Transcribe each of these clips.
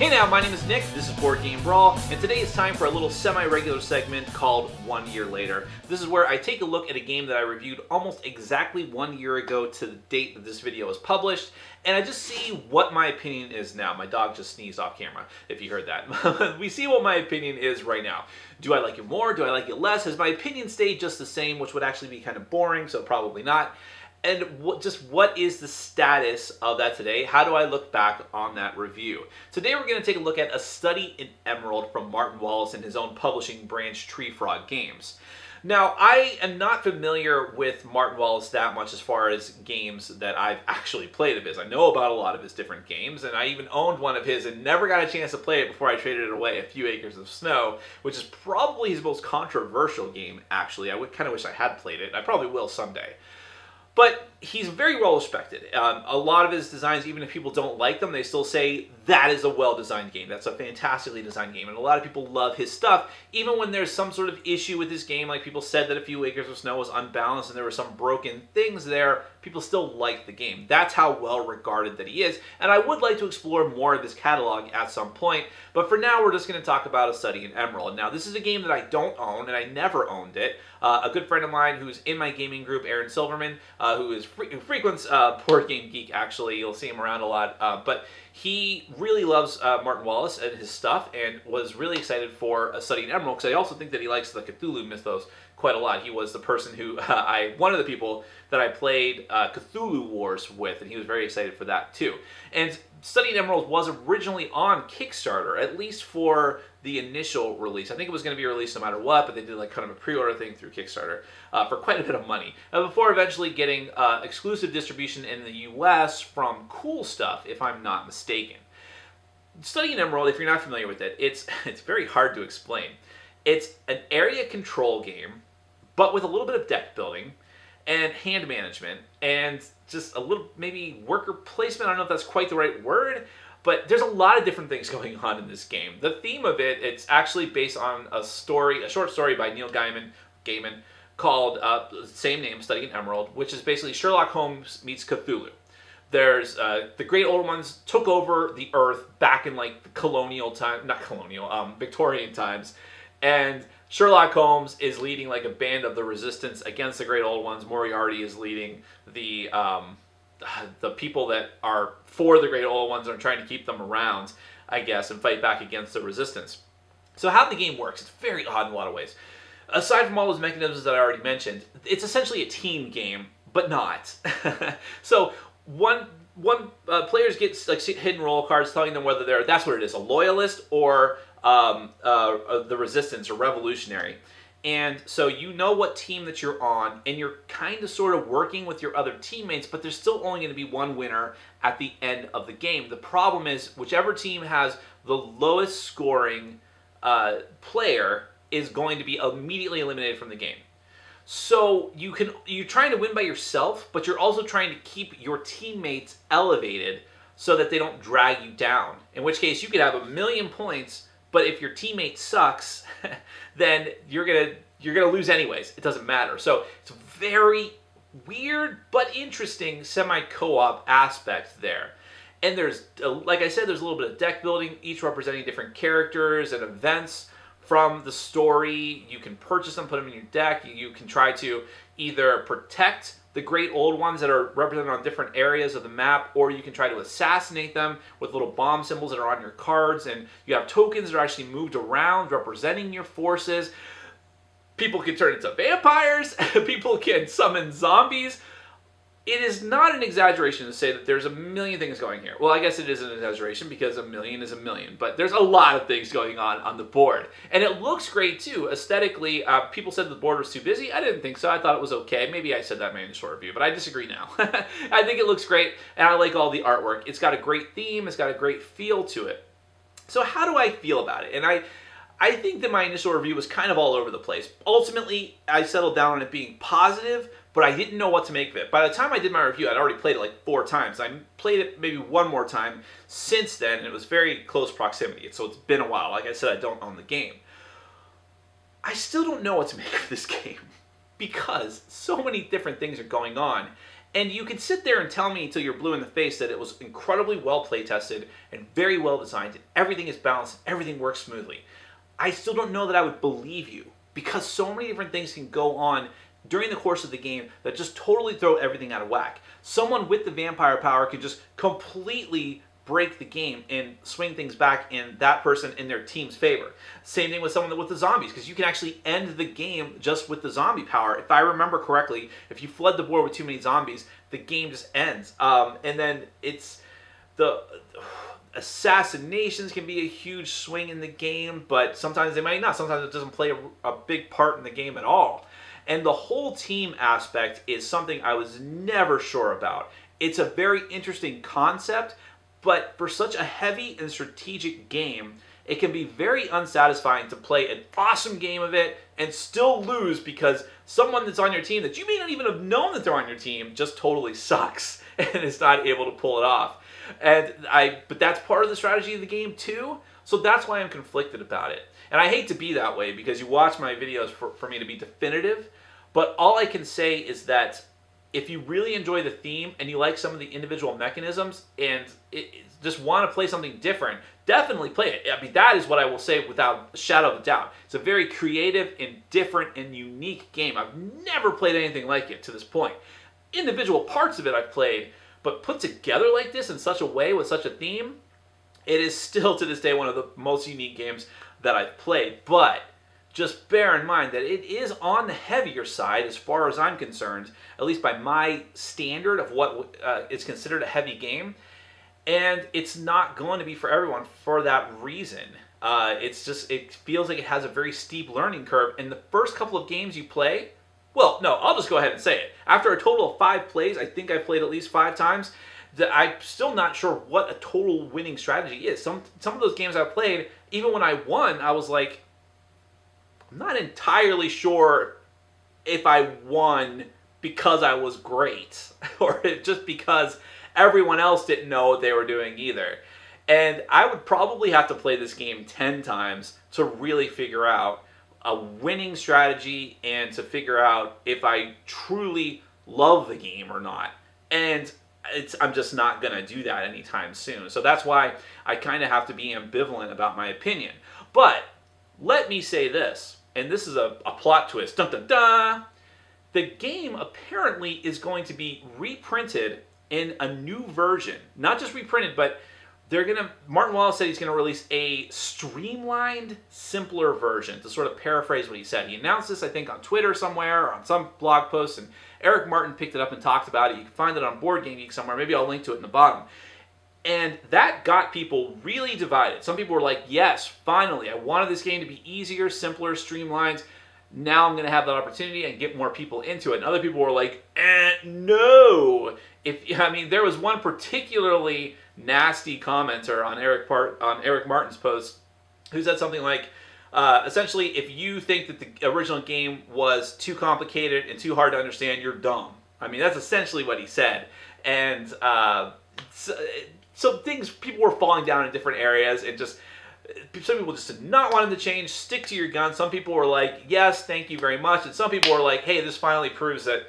Hey now, my name is Nick, this is Board Game Brawl, and today it's time for a little semi-regular segment called One Year Later. This is where I take a look at a game that I reviewed almost exactly one year ago to the date that this video was published, and I just see what my opinion is now. My dog just sneezed off camera, if you heard that. we see what my opinion is right now. Do I like it more? Do I like it less? Has my opinion stayed just the same, which would actually be kind of boring, so probably not and what, just what is the status of that today? How do I look back on that review? Today we're going to take a look at A Study in Emerald from Martin Wallace and his own publishing branch, Treefrog Games. Now, I am not familiar with Martin Wallace that much as far as games that I've actually played of his. I know about a lot of his different games, and I even owned one of his and never got a chance to play it before I traded it away, A Few Acres of Snow, which is probably his most controversial game, actually. I would kind of wish I had played it. I probably will someday. But he's very well respected. Um, a lot of his designs, even if people don't like them, they still say that is a well-designed game. That's a fantastically designed game. And a lot of people love his stuff, even when there's some sort of issue with his game, like people said that A Few Acres of Snow was unbalanced and there were some broken things there, people still like the game. That's how well regarded that he is. And I would like to explore more of his catalog at some point, but for now we're just going to talk about A Study in Emerald. Now this is a game that I don't own, and I never owned it. Uh, a good friend of mine who's in my gaming group, Aaron Silverman, uh, who is fre frequents uh, Board Game Geek actually, you'll see him around a lot, uh, but he really loves uh, Martin Wallace and his stuff and was really excited for a study in Emerald because I also think that he likes the Cthulhu mythos quite a lot. He was the person who uh, I, one of the people that I played uh, Cthulhu Wars with, and he was very excited for that too. And Study in Emerald was originally on Kickstarter, at least for the initial release. I think it was going to be released no matter what, but they did like kind of a pre-order thing through Kickstarter uh, for quite a bit of money. Uh, before eventually getting uh, exclusive distribution in the US from Cool Stuff, if I'm not mistaken. Study in Emerald, if you're not familiar with it, it's, it's very hard to explain. It's an area control game, but with a little bit of deck building and hand management and just a little maybe worker placement. I don't know if that's quite the right word, but there's a lot of different things going on in this game. The theme of it, it's actually based on a story, a short story by Neil Gaiman, Gaiman called uh, same name, Study in Emerald, which is basically Sherlock Holmes meets Cthulhu. There's uh, the Great Old Ones took over the Earth back in like colonial time, not colonial, um, Victorian times, and Sherlock Holmes is leading like a band of the resistance against the Great Old Ones. Moriarty is leading the um, the people that are for the Great Old Ones and are trying to keep them around, I guess, and fight back against the resistance. So how the game works, it's very odd in a lot of ways. Aside from all those mechanisms that I already mentioned, it's essentially a team game, but not. so one one uh, players get like hidden role cards telling them whether they're that's what it is a loyalist or um, uh, uh, the resistance or revolutionary. And so you know what team that you're on, and you're kind of sort of working with your other teammates, but there's still only going to be one winner at the end of the game. The problem is, whichever team has the lowest scoring uh, player is going to be immediately eliminated from the game. So you can you're trying to win by yourself, but you're also trying to keep your teammates elevated so that they don't drag you down. In which case, you could have a million points but if your teammate sucks, then you're gonna you're gonna lose anyways. It doesn't matter. So it's very weird but interesting semi co-op aspect there. And there's, uh, like I said, there's a little bit of deck building, each representing different characters and events from the story. You can purchase them, put them in your deck. You can try to either protect the great old ones that are represented on different areas of the map, or you can try to assassinate them with little bomb symbols that are on your cards, and you have tokens that are actually moved around representing your forces. People can turn into vampires, people can summon zombies, it is not an exaggeration to say that there's a million things going here. Well, I guess it is an exaggeration because a million is a million, but there's a lot of things going on on the board. And it looks great too. Aesthetically, uh, people said the board was too busy. I didn't think so. I thought it was okay. Maybe I said that in my initial review, but I disagree now. I think it looks great, and I like all the artwork. It's got a great theme. It's got a great feel to it. So how do I feel about it? And I, I think that my initial review was kind of all over the place. Ultimately, I settled down on it being positive, but I didn't know what to make of it. By the time I did my review, I'd already played it like four times. I played it maybe one more time since then, and it was very close proximity. So it's been a while. Like I said, I don't own the game. I still don't know what to make of this game because so many different things are going on. And you can sit there and tell me until you're blue in the face that it was incredibly well play tested and very well designed, and everything is balanced, and everything works smoothly. I still don't know that I would believe you because so many different things can go on during the course of the game that just totally throw everything out of whack. Someone with the vampire power could just completely break the game and swing things back in that person in their team's favor. Same thing with someone with the zombies, because you can actually end the game just with the zombie power. If I remember correctly, if you flood the board with too many zombies, the game just ends. Um, and then it's the assassinations can be a huge swing in the game, but sometimes they might not. Sometimes it doesn't play a, a big part in the game at all. And the whole team aspect is something I was never sure about. It's a very interesting concept, but for such a heavy and strategic game, it can be very unsatisfying to play an awesome game of it and still lose because someone that's on your team that you may not even have known that they're on your team just totally sucks and is not able to pull it off. And I but that's part of the strategy of the game too. So that's why I'm conflicted about it. And I hate to be that way because you watch my videos for, for me to be definitive, but all I can say is that if you really enjoy the theme and you like some of the individual mechanisms and it, just want to play something different, definitely play it. I mean, that is what I will say without a shadow of a doubt. It's a very creative and different and unique game. I've never played anything like it to this point. Individual parts of it I've played, but put together like this in such a way with such a theme, it is still to this day one of the most unique games that I've played. But just bear in mind that it is on the heavier side as far as I'm concerned, at least by my standard of what uh, is considered a heavy game. And it's not going to be for everyone for that reason. Uh, it's just, it feels like it has a very steep learning curve. And the first couple of games you play, well, no, I'll just go ahead and say it. After a total of five plays, I think I played at least five times, that I'm still not sure what a total winning strategy is. Some, some of those games I've played, even when I won, I was like, I'm not entirely sure if I won because I was great or just because everyone else didn't know what they were doing either. And I would probably have to play this game 10 times to really figure out a winning strategy and to figure out if I truly love the game or not. And I'm just not going to do that anytime soon. So that's why I kind of have to be ambivalent about my opinion. But let me say this and this is a, a plot twist. Dun dun dun! The game apparently is going to be reprinted in a new version. Not just reprinted, but they're gonna. Martin Wallace said he's gonna release a streamlined, simpler version. To sort of paraphrase what he said, he announced this I think on Twitter somewhere or on some blog post, and Eric Martin picked it up and talked about it. You can find it on Board Game Geek somewhere. Maybe I'll link to it in the bottom. And that got people really divided. Some people were like, yes, finally, I wanted this game to be easier, simpler, streamlined. Now I'm going to have that opportunity and get more people into it. And other people were like, eh, no. If I mean, there was one particularly nasty commenter on Eric Part on Eric Martin's post who said something like, uh, essentially, if you think that the original game was too complicated and too hard to understand, you're dumb. I mean, that's essentially what he said. And uh, so things people were falling down in different areas and just some people just did not want him to change stick to your gun some people were like yes thank you very much and some people were like hey this finally proves that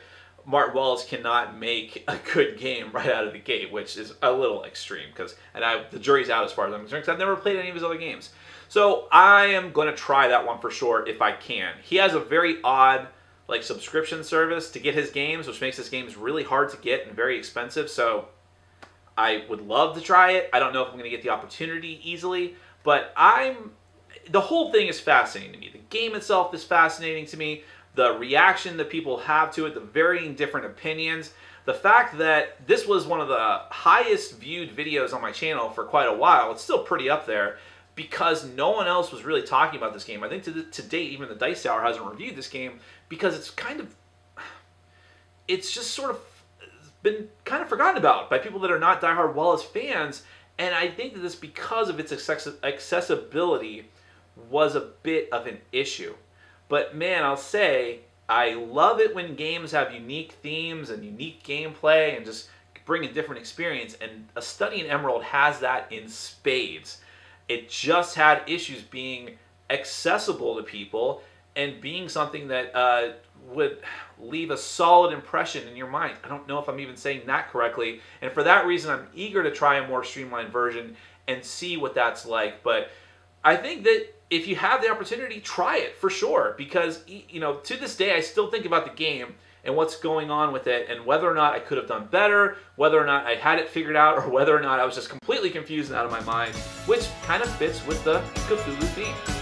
Martin Wallace cannot make a good game right out of the gate, which is a little extreme because, and I, the jury's out as far as I'm concerned because I've never played any of his other games. So I am going to try that one for sure if I can. He has a very odd like subscription service to get his games, which makes his games really hard to get and very expensive. So I would love to try it. I don't know if I'm going to get the opportunity easily, but I'm the whole thing is fascinating to me. The game itself is fascinating to me. The reaction that people have to it, the varying different opinions, the fact that this was one of the highest viewed videos on my channel for quite a while. It's still pretty up there because no one else was really talking about this game. I think to, the, to date, even the Dice Tower hasn't reviewed this game because it's kind of, it's just sort of been kind of forgotten about by people that are not diehard Wallace fans. And I think that this, because of its accessibility, was a bit of an issue. But man, I'll say, I love it when games have unique themes and unique gameplay and just bring a different experience. And A Study in Emerald has that in spades. It just had issues being accessible to people and being something that uh, would leave a solid impression in your mind. I don't know if I'm even saying that correctly. And for that reason, I'm eager to try a more streamlined version and see what that's like. But I think that if you have the opportunity, try it for sure. Because, you know, to this day, I still think about the game and what's going on with it and whether or not I could have done better, whether or not I had it figured out, or whether or not I was just completely confused and out of my mind, which kind of fits with the Cthulhu theme.